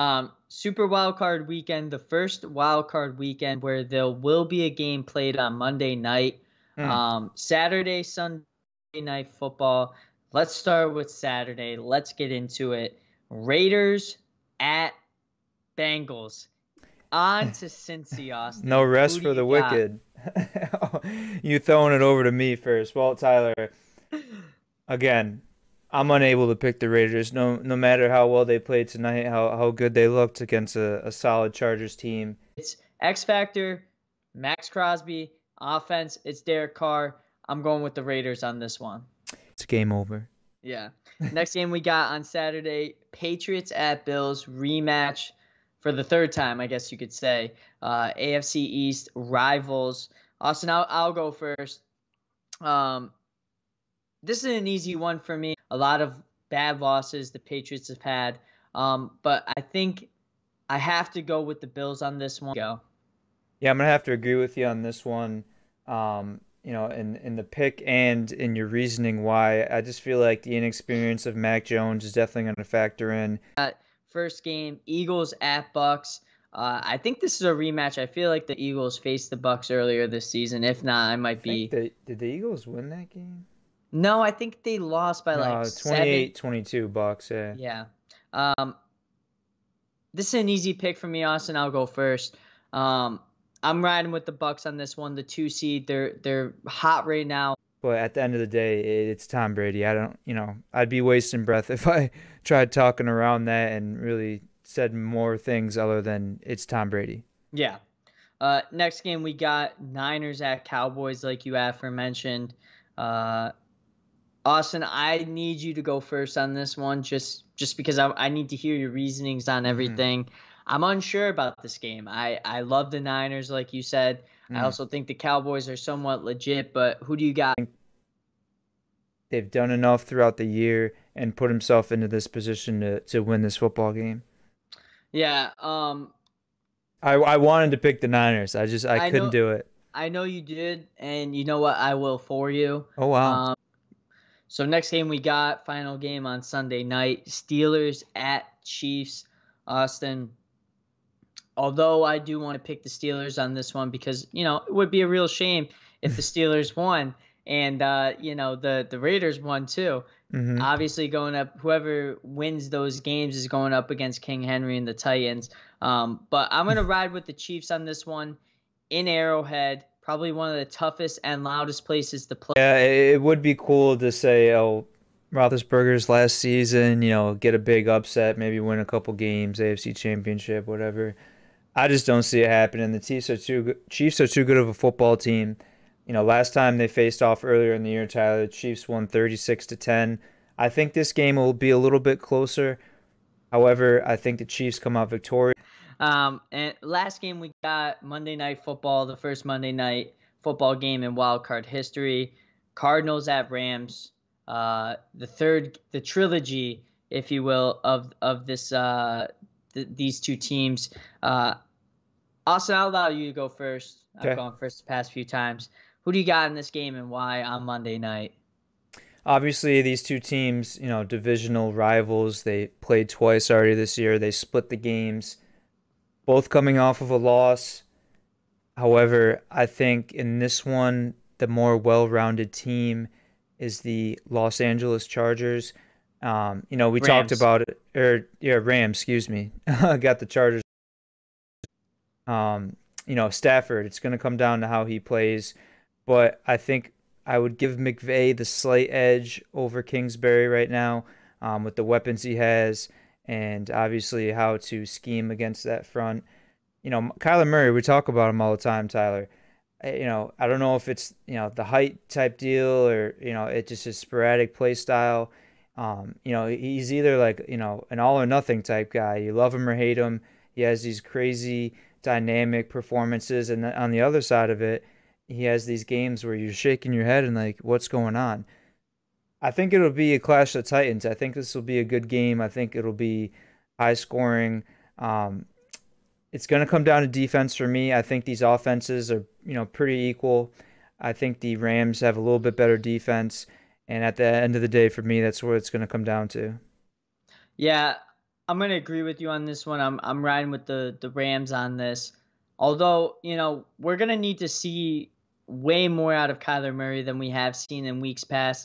Um, Super Wild Card Weekend, the first Wild Card Weekend where there will be a game played on Monday night. Mm. Um, Saturday, Sunday night football. Let's start with Saturday. Let's get into it. Raiders at Bengals. On to Cincy, Austin. no rest for the got? wicked. you throwing it over to me first. Well, Tyler, again, I'm unable to pick the Raiders. No, no matter how well they played tonight, how how good they looked against a, a solid Chargers team. It's X Factor, Maxx Crosby, offense. It's Derek Carr. I'm going with the Raiders on this one. It's game over. Yeah. Next game we got on Saturday: Patriots at Bills rematch for the third time, I guess you could say. Uh, AFC East rivals. Austin, I'll, I'll go first. Um, this is an easy one for me. A lot of bad losses the Patriots have had, um, but I think I have to go with the Bills on this one. Go. Yeah, I'm gonna have to agree with you on this one. Um, you know, in in the pick and in your reasoning why. I just feel like the inexperience of Mac Jones is definitely going to factor in. Uh, first game, Eagles at Bucs. Uh, I think this is a rematch. I feel like the Eagles faced the Bucs earlier this season. If not, I might be. They, did the Eagles win that game? No, I think they lost by like uh, 28 22 Bucs. Yeah. Yeah. Um, this is an easy pick for me, Austin. I'll go first. Um, I'm riding with the Bucs on this one. The two seed, they're they're hot right now. But at the end of the day, it's Tom Brady. I don't, you know, I'd be wasting breath if I tried talking around that and really said more things other than it's Tom Brady. Yeah. Uh, next game we got Niners at Cowboys, like you aforementioned. Uh, Austin, I need you to go first on this one, just just because I, I need to hear your reasonings on mm-hmm. everything. Mm. I'm unsure about this game. I I love the Niners, like you said. Mm. I also think the Cowboys are somewhat legit, but who do you got? They've done enough throughout the year and put himself into this position to, to win this football game. Yeah. Um. I I wanted to pick the Niners. I just I, I couldn't know, do it. I know you did, and you know what? I will for you. Oh wow. Um, so next game we got final game on Sunday night: Steelers at Chiefs. Austin. Although I do want to pick the Steelers on this one because you know it would be a real shame if the Steelers won and uh, you know the the Raiders won too. Mm-hmm. Obviously, going up, whoever wins those games is going up against King Henry and the Titans. Um, but I'm gonna ride with the Chiefs on this one in Arrowhead probably one of the toughest and loudest places to play. Yeah, it would be cool to say, oh, Roethlisberger's last season, you know, get a big upset, maybe win a couple games, AFC Championship, whatever. I just don't see it happening. The Chiefs are too Chiefs are too good of a football team. You know, last time they faced off earlier in the year, Tyler, the Chiefs won 36 to 10. I think this game will be a little bit closer. However, I think the Chiefs come out victorious. Um, and last game we got Monday Night Football, the first Monday Night Football game in Wild Card history. Cardinals at Rams. Uh, the third, the trilogy, if you will, of of this uh, th- these two teams. Uh, Austin, I'll allow you to go first. Okay. I've gone first the past few times. Who do you got in this game and why on Monday night? Obviously, these two teams, you know, divisional rivals. They played twice already this year. They split the games both coming off of a loss. However, I think in this one, the more well rounded team is the Los Angeles Chargers. Um, you know, we Rams. talked about it, or yeah, Rams, excuse me. I got the Chargers. Um, you know, Stafford, it's going to come down to how he plays. But I think I would give McVay the slight edge over Kingsbury right now um, with the weapons he has and obviously how to scheme against that front. You know, Kyler Murray, we talk about him all the time, Tyler. You know, I don't know if it's, you know, the height type deal or, you know, it's just a sporadic play style. Um, you know, he's either like, you know, an all or nothing type guy. You love him or hate him. He has these crazy dynamic performances. And on the other side of it, he has these games where you're shaking your head and like, what's going on? I think it'll be a clash of titans. I think this will be a good game. I think it'll be high scoring. Um, it's going to come down to defense for me. I think these offenses are, you know, pretty equal. I think the Rams have a little bit better defense, and at the end of the day, for me, that's what it's going to come down to. Yeah, I'm gonna agree with you on this one. I'm I'm riding with the the Rams on this. Although you know we're gonna need to see way more out of Kyler Murray than we have seen in weeks past.